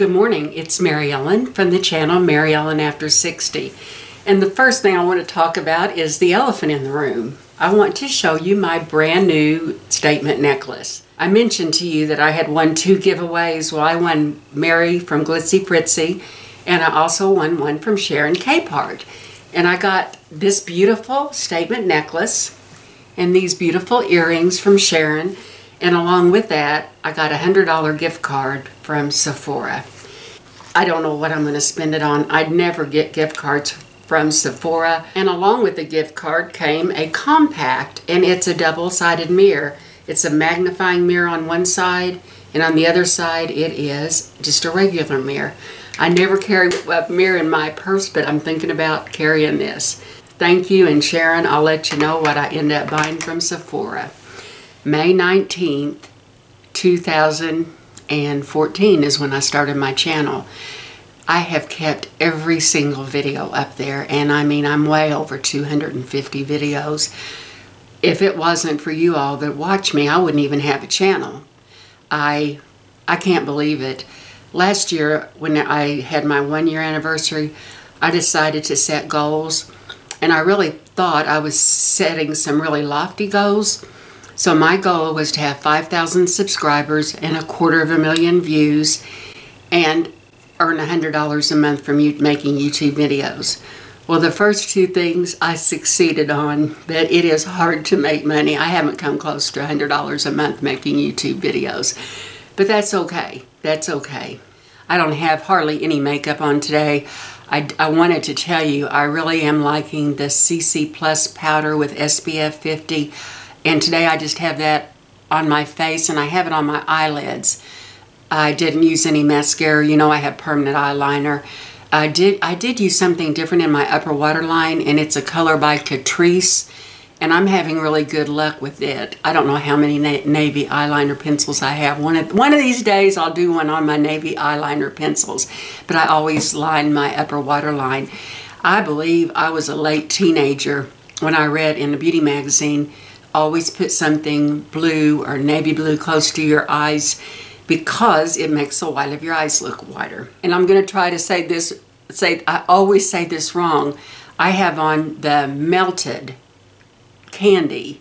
Good morning, it's Mary Ellen from the channel Mary Ellen After 60. And the first thing I want to talk about is the elephant in the room. I want to show you my brand new statement necklace. I mentioned to you that I had won two giveaways. Well, I won Mary from Glitzy Fritzy, and I also won one from Sharon Capeheart. And I got this beautiful statement necklace and these beautiful earrings from Sharon. And along with that, I got a $100 gift card from Sephora. I don't know what I'm going to spend it on. I'd never get gift cards from Sephora. And along with the gift card came a compact, and it's a double-sided mirror. It's a magnifying mirror on one side, and on the other side it is just a regular mirror. I never carry a mirror in my purse, but I'm thinking about carrying this. Thank you, and Sharon, I'll let you know what I end up buying from Sephora. May 19th, 2014 is when I started my channel. I have kept every single video up there, and I mean, I'm way over 250 videos. If it wasn't for you all that watch me, I wouldn't even have a channel. I, I can't believe it. Last year, when I had my one year anniversary, I decided to set goals, and I really thought I was setting some really lofty goals so my goal was to have 5,000 subscribers and a quarter of a million views and earn $100 a month from you making YouTube videos. Well, the first two things I succeeded on, but it is hard to make money. I haven't come close to $100 a month making YouTube videos, but that's okay. That's okay. I don't have hardly any makeup on today. I, I wanted to tell you, I really am liking the CC Plus powder with SPF 50. And today I just have that on my face and I have it on my eyelids. I didn't use any mascara. You know I have permanent eyeliner. I did I did use something different in my upper waterline and it's a color by Catrice and I'm having really good luck with it. I don't know how many na navy eyeliner pencils I have. One of, one of these days I'll do one on my navy eyeliner pencils, but I always line my upper waterline. I believe I was a late teenager when I read in a beauty magazine always put something blue or navy blue close to your eyes because it makes the white of your eyes look whiter. And I'm going to try to say this, say I always say this wrong. I have on the melted candy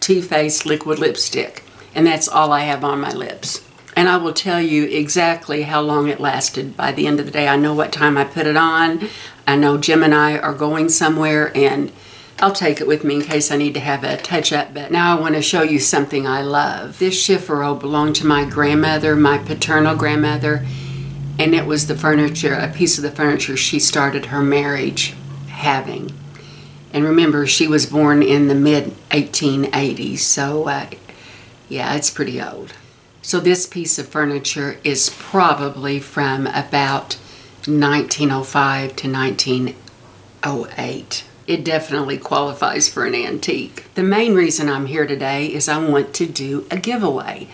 Too Faced liquid lipstick and that's all I have on my lips. And I will tell you exactly how long it lasted by the end of the day. I know what time I put it on. I know Jim and I are going somewhere and I'll take it with me in case I need to have a touch-up, but now I want to show you something I love. This chifferobe belonged to my grandmother, my paternal grandmother, and it was the furniture, a piece of the furniture she started her marriage having. And remember, she was born in the mid-1880s, so uh, yeah, it's pretty old. So this piece of furniture is probably from about 1905 to 1908 it definitely qualifies for an antique. The main reason I'm here today is I want to do a giveaway.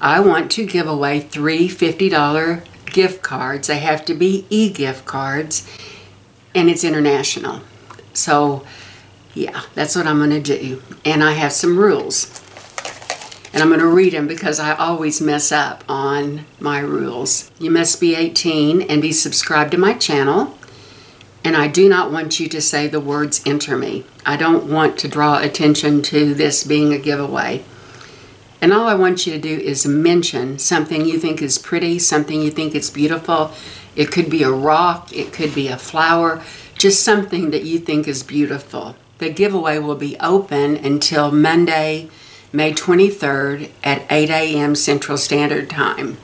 I want to give away three $50 gift cards. They have to be e-gift cards and it's international. So yeah, that's what I'm going to do. And I have some rules. And I'm going to read them because I always mess up on my rules. You must be 18 and be subscribed to my channel and I do not want you to say the words enter me. I don't want to draw attention to this being a giveaway. And all I want you to do is mention something you think is pretty, something you think is beautiful. It could be a rock, it could be a flower, just something that you think is beautiful. The giveaway will be open until Monday, May 23rd at 8 a.m. Central Standard Time.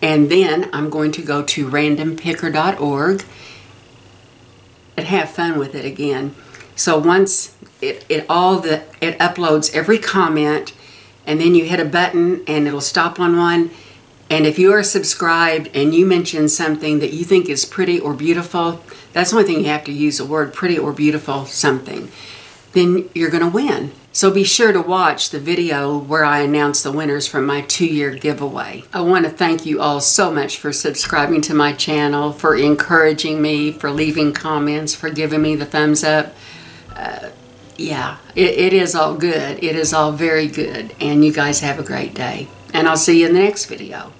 And then I'm going to go to randompicker.org and have fun with it again. So once it, it all the it uploads every comment and then you hit a button and it'll stop on one and if you are subscribed and you mention something that you think is pretty or beautiful, that's the only thing you have to use a word pretty or beautiful something, then you're going to win. So be sure to watch the video where I announce the winners from my two-year giveaway. I want to thank you all so much for subscribing to my channel, for encouraging me, for leaving comments, for giving me the thumbs up. Uh, yeah, it, it is all good. It is all very good. And you guys have a great day. And I'll see you in the next video.